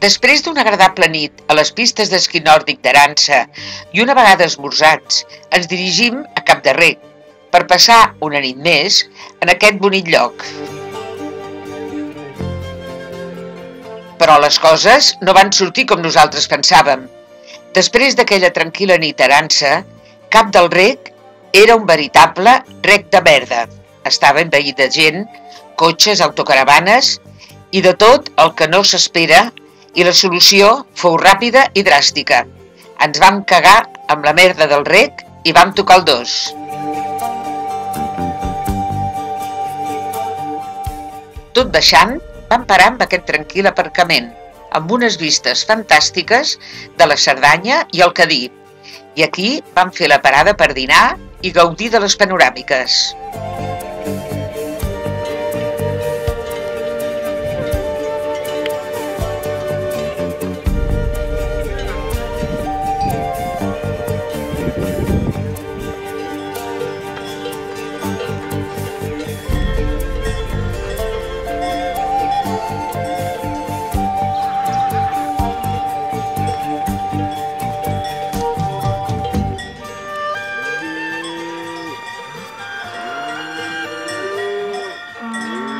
Després d'una agradable nit a les pistes d'esquí nòrdic d'Arança i una vegada esmorzats, ens dirigim a Cap de Rec per passar una nit més en aquest bonic lloc. Però les coses no van sortir com nosaltres pensàvem. Després d'aquella tranquil·la nit a Cap del Rec era un veritable rec de merda. Estava envaït de gent, cotxes, autocaravanes i de tot el que no s'espera i la solució fou ràpida i dràstica. Ens vam cagar amb la merda del rec i vam tocar el dos. Tot baixant, vam parar amb aquest tranquil aparcament, amb unes vistes fantàstiques de la Cerdanya i el Cadí. I aquí vam fer la parada per dinar i gaudir de les panoràmiques.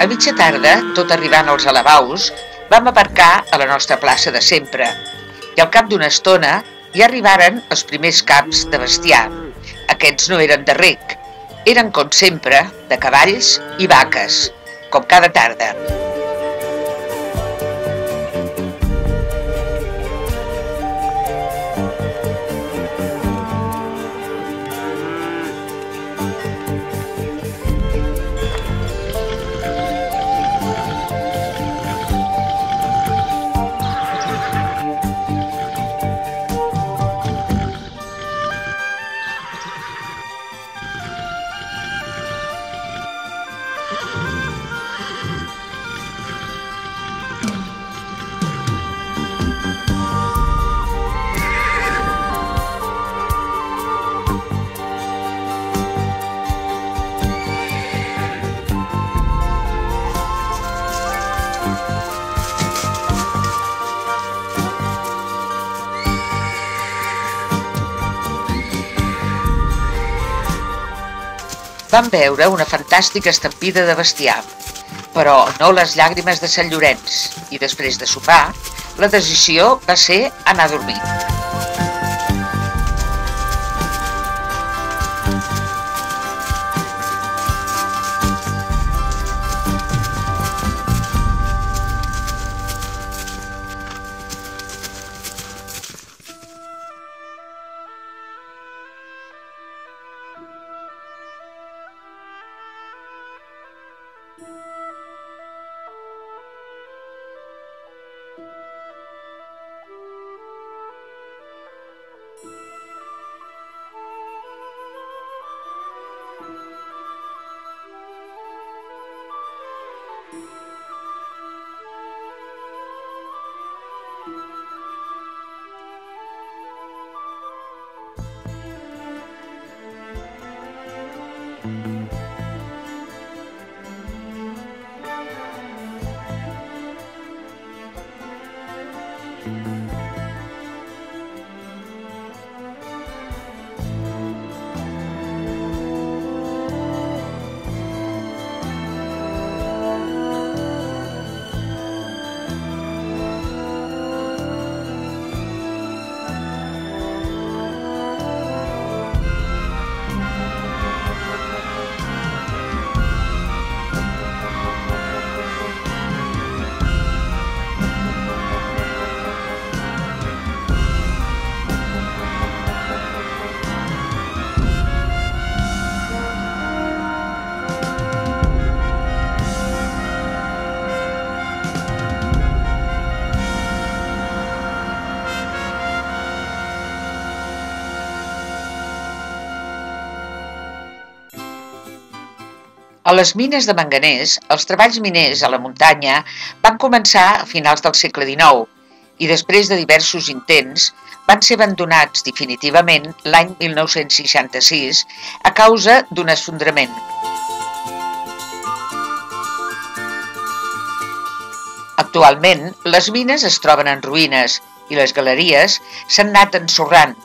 A mitja tarda, tot arribant als alabaus, vam aparcar a la nostra plaça de sempre i al cap d'una estona ja arribaren els primers caps de bestiar. Aquests no eren de rec, eren, com sempre, de cavalls i vaques, com cada tarda. Vam veure una fantàstica estampida de bestiar, però no les llàgrimes de Sant Llorenç, i després de sopar, la decisió va ser anar a dormir. A les mines de manganès, els treballs miners a la muntanya van començar a finals del segle XIX i després de diversos intents van ser abandonats definitivament l'any 1966 a causa d'un esfondrament. Actualment, les mines es troben en ruïnes i les galeries s'han anat ensorrant.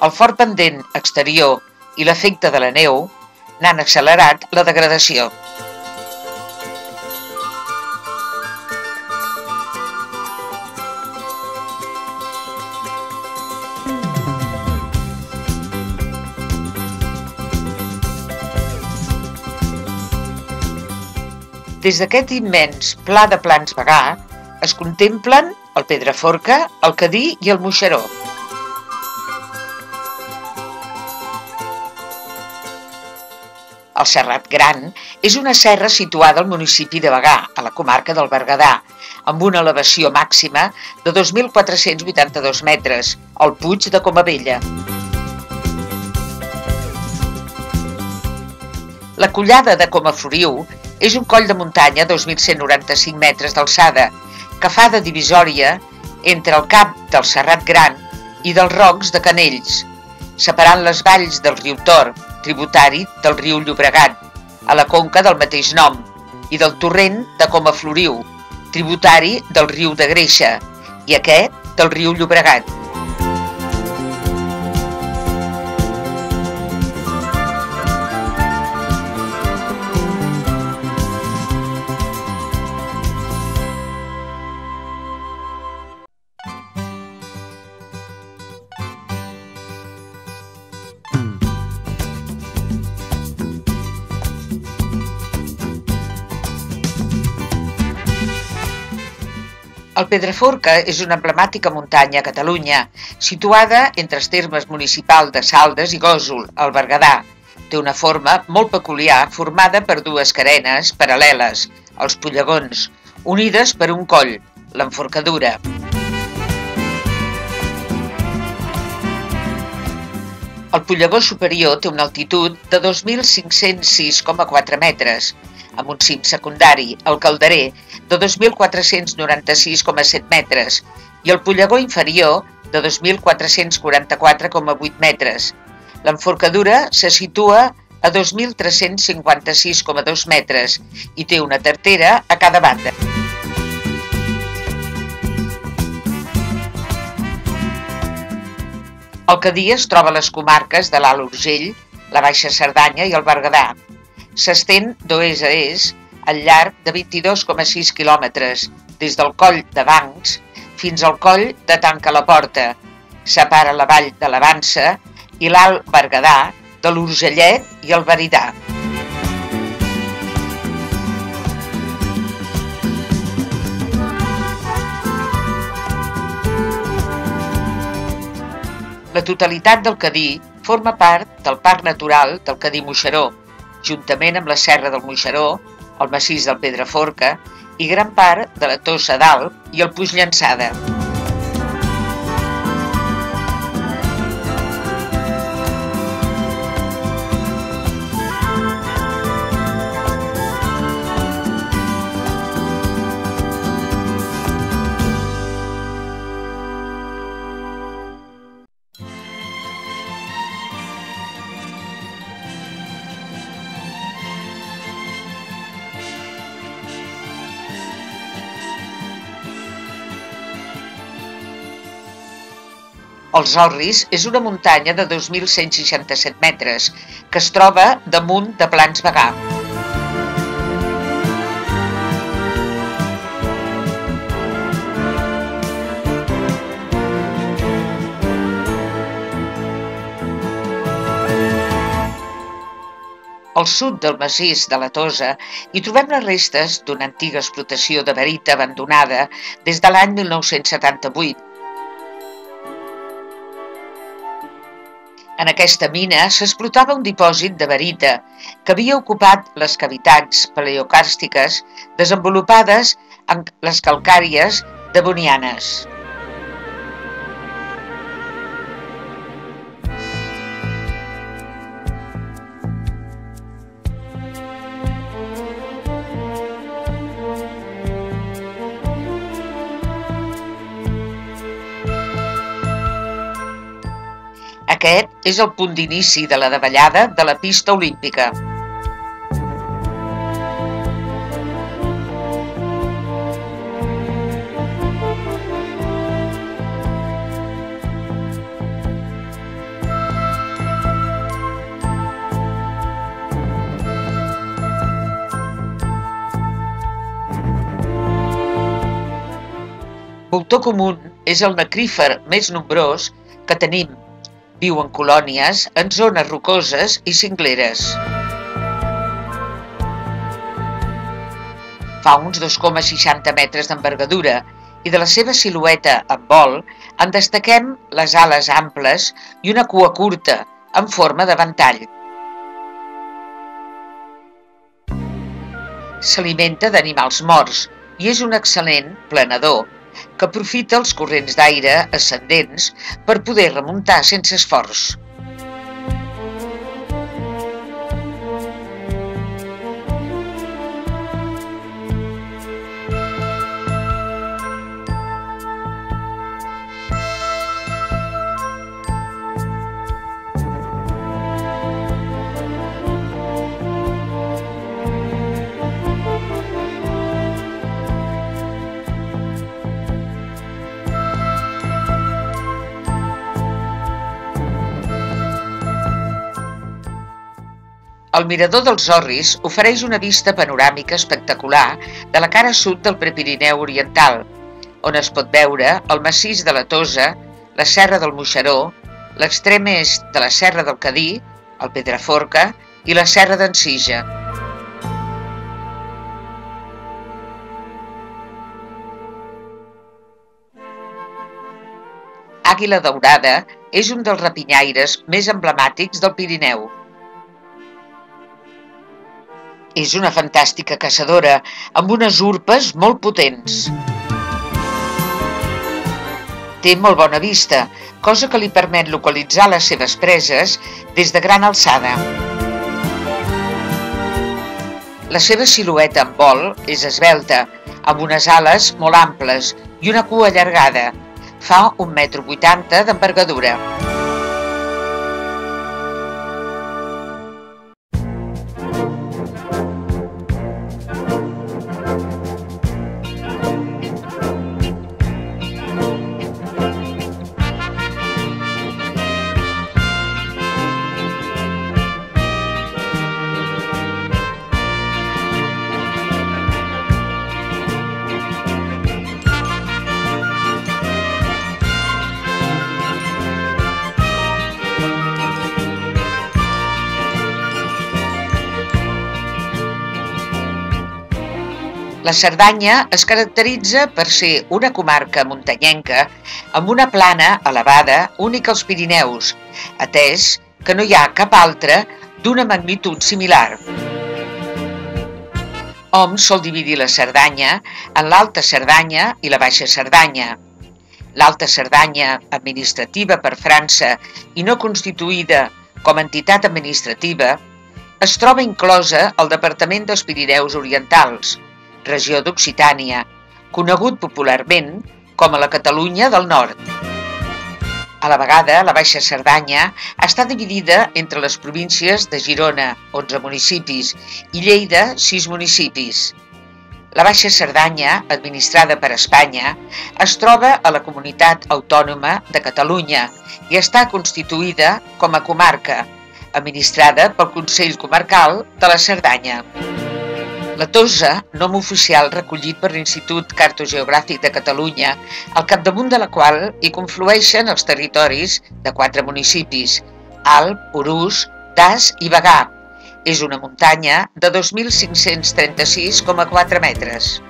El fort pendent exterior i l'efecte de la neu n'han accelerat la degradació. Des d'aquest immens pla de plans vegà es contemplen el Pedraforca, el Cadí i el Moixeró. El Serrat Gran és una serra situada al municipi de Bagà, a la comarca del Berguedà, amb una elevació màxima de 2.482 metres, al Puig de Comabella. La collada de Comaforiu és un coll de muntanya a 2.195 metres d'alçada que fa de divisòria entre el cap del Serrat Gran i dels Rocs de Canells, separant les valls del riu Tor, tributari del riu Llobregat, a la conca del mateix nom, i del torrent de Comafloriu, tributari del riu de Greixa, i aquest del riu Llobregat. El Pedraforca és una emblemàtica muntanya a Catalunya, situada entre els termes municipal de Saldes i Gòsol, al Berguedà. Té una forma molt peculiar formada per dues carenes paral·leles, els pollegons, unides per un coll, l'enforcadura. El pollegó superior té una altitud de 2.506,4 metres, amb un cim secundari, el calderer, de 2.496,7 metres i el pollegó inferior de 2.444,8 metres. L'enforcadura se situa a 2.356,2 metres i té una tartera a cada banda. El Cadí es troba a les comarques de l'Alt Urgell, la Baixa Cerdanya i el Berguedà. S'estén d'oest a est al llarg de 22,6 quilòmetres, des del coll de Bancs fins al coll de Tanca la Porta. Separa la vall de l'Avança i l'Alt Berguedà de l'Urgellet i el Veridà. La totalitat del Cadí forma part del Parc Natural del Cadí Moixeró, juntament amb la Serra del Moixeró, el massís del Pedraforca i gran part de la Tossa d'Alp i el Puig Llançada. Els Orris és una muntanya de 2.167 metres que es troba damunt de Plans Vegà. Al sud del massís de la Tosa hi trobem les restes d'una antiga explotació de barita abandonada des de l'any 1978 En aquesta mina s'explotava un dipòsit de barita que havia ocupat les cavitats paleocàrstiques desenvolupades en les calcàries devonianes. Aquest és el punt d'inici de la davallada de la pista olímpica. Voltor comú és el necrífer més nombrós que tenim Viu en colònies en zones rocoses i cingleres. Fa uns 2,60 metres d'envergadura i de la seva silueta en vol en destaquem les ales amples i una cua curta, en forma de ventall. S'alimenta d'animals morts i és un excel·lent planador que aprofita els corrents d'aire ascendents per poder remuntar sense esforç. El mirador dels Orris ofereix una vista panoràmica espectacular de la cara sud del Prepirineu Oriental, on es pot veure el massís de la Tosa, la Serra del Moixeró, l'extrem est de la Serra del Cadí, el Pedraforca i la Serra d'en Sija. Àguila Daurada és un dels rapinyaires més emblemàtics del Pirineu. És una fantàstica caçadora, amb unes urpes molt potents. Té molt bona vista, cosa que li permet localitzar les seves preses des de gran alçada. La seva silueta en vol és esbelta, amb unes ales molt amples i una cua allargada. Fa un metro d'envergadura. La Cerdanya es caracteritza per ser una comarca muntanyenca amb una plana elevada única als Pirineus, atès que no hi ha cap altra d'una magnitud similar. Hom sol dividir la Cerdanya en l'Alta Cerdanya i la Baixa Cerdanya. L'Alta Cerdanya, administrativa per França i no constituïda com a entitat administrativa, es troba inclosa al Departament dels Pirineus Orientals, regió d'Occitània, conegut popularment com a la Catalunya del Nord. A la vegada, la Baixa Cerdanya està dividida entre les províncies de Girona, 11 municipis, i Lleida, 6 municipis. La Baixa Cerdanya, administrada per Espanya, es troba a la Comunitat Autònoma de Catalunya i està constituïda com a comarca, administrada pel Consell Comarcal de la Cerdanya. La Tosa, nom oficial recollit per l'Institut Cartogeogràfic de Catalunya, al capdamunt de la qual hi conflueixen els territoris de quatre municipis, Alp, Urús, Das i Bagà. És una muntanya de 2.536,4 metres.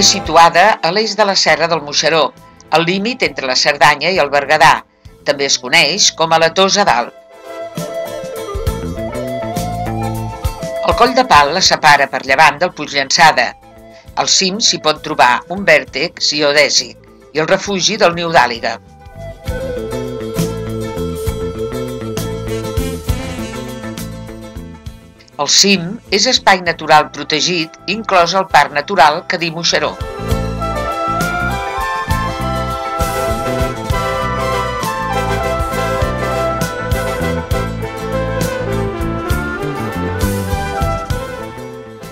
És situada a l'est de la Serra del Moixeró, al límit entre la Cerdanya i el Berguedà. També es coneix com a la Tosa d'Alp. El coll de pal la separa per llevant del Puig Llançada. Al cim s'hi pot trobar un vèrtex geodèsic i el refugi del niu d'àliga. El cim és espai natural protegit, inclòs el Parc Natural Cadí-Moixeró.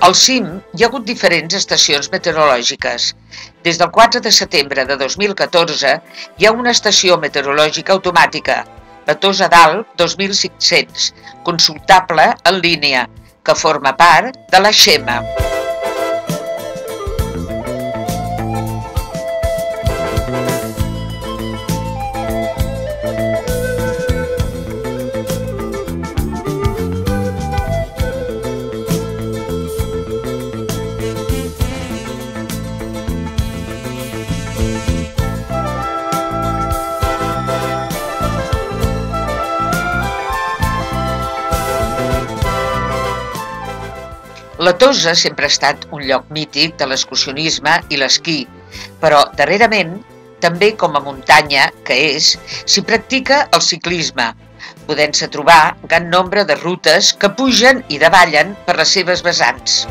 Al cim hi ha hagut diferents estacions meteorològiques. Des del 4 de setembre de 2014 hi ha una estació meteorològica automàtica, la Tosa d'Alt 2500, consultable en línia, que forma part de la XEMA. La Tosa sempre ha estat un lloc mític de l'excursionisme i l'esquí, però darrerament, també com a muntanya que és, s'hi practica el ciclisme, podent-se trobar gran nombre de rutes que pugen i davallen per les seves vessants.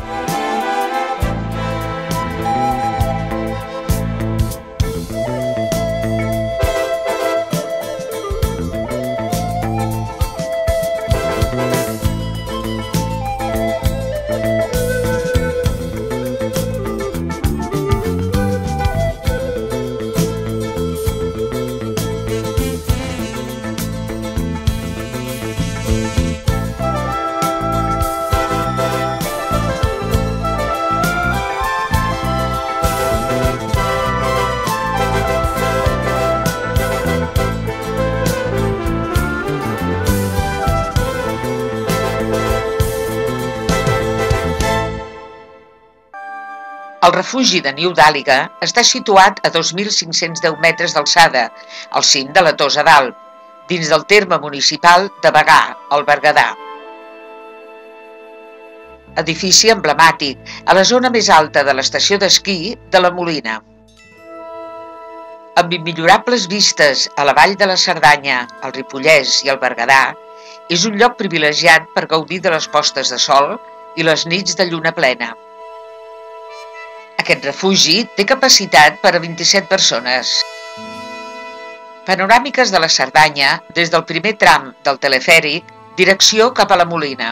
El refugi de Niu d'Àliga està situat a 2.510 metres d'alçada, al cim de la Tosa d'Alp, dins del terme municipal de Bagà, al Berguedà. Edifici emblemàtic a la zona més alta de l'estació d'esquí de la Molina. Amb immillorables vistes a la vall de la Cerdanya, el Ripollès i el Berguedà, és un lloc privilegiat per gaudir de les postes de sol i les nits de lluna plena. Aquest refugi té capacitat per a 27 persones. Panoràmiques de la Cerdanya des del primer tram del telefèric, direcció cap a la Molina.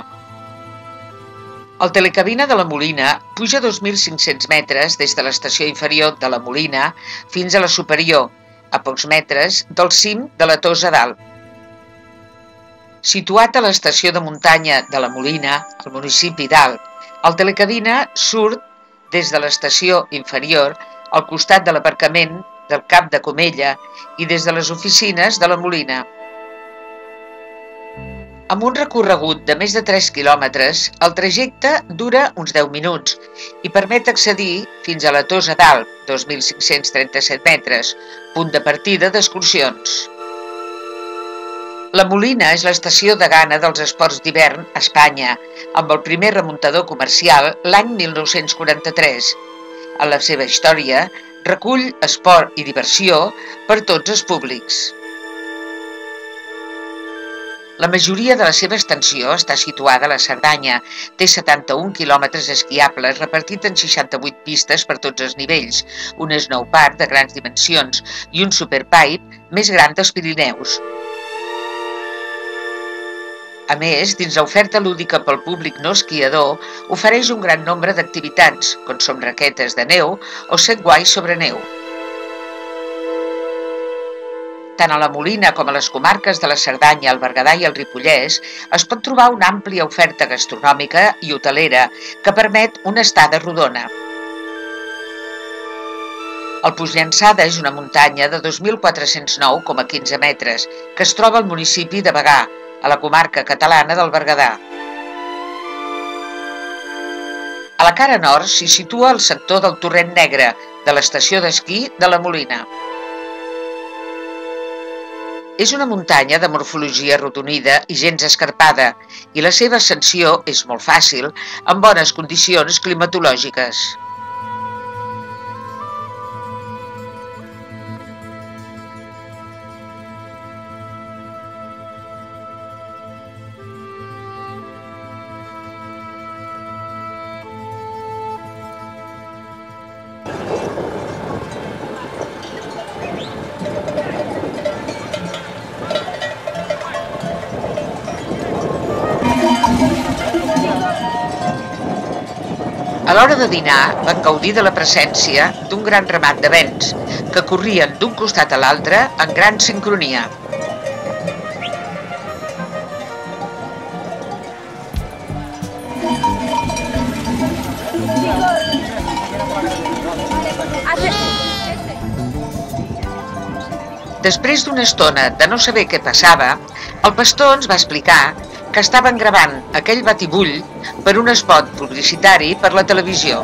El telecabina de la Molina puja 2.500 metres des de l'estació inferior de la Molina fins a la superior, a pocs metres del cim de la Tosa d'Alp. Situat a l'estació de muntanya de la Molina, al municipi d'Alp, el telecabina surt des de l'estació inferior al costat de l'aparcament del Cap de Comella i des de les oficines de la Molina. Amb un recorregut de més de 3 quilòmetres, el trajecte dura uns 10 minuts i permet accedir fins a la Tosa d'Alp, 2.537 metres, punt de partida d'excursions. La Molina és l'estació de gana dels esports d'hivern a Espanya, amb el primer remuntador comercial l'any 1943. En la seva història, recull esport i diversió per tots els públics. La majoria de la seva extensió està situada a la Cerdanya. Té 71 quilòmetres esquiables repartits en 68 pistes per tots els nivells, un snowpark de grans dimensions i un superpipe més gran dels Pirineus. A més, dins l'oferta lúdica pel públic no esquiador, ofereix un gran nombre d'activitats, com són raquetes de neu o segway sobre neu. Tant a la Molina com a les comarques de la Cerdanya, el Berguedà i el Ripollès es pot trobar una àmplia oferta gastronòmica i hotelera que permet una estada rodona. El Puigllançada és una muntanya de 2.409,15 metres que es troba al municipi de Bagà, a la comarca catalana del Berguedà. A la cara nord s'hi situa el sector del Torrent Negre, de l'estació d'esquí de la Molina. És una muntanya de morfologia arrodonida i gens escarpada, i la seva ascensió és molt fàcil, amb bones condicions climatològiques. A l'hora de dinar van gaudir de la presència d'un gran ramat de vents que corrien d'un costat a l'altre en gran sincronia. Després d'una estona de no saber què passava, el pastor ens va explicar que estaven gravant aquell batibull per un espot publicitari per la televisió.